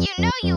You know you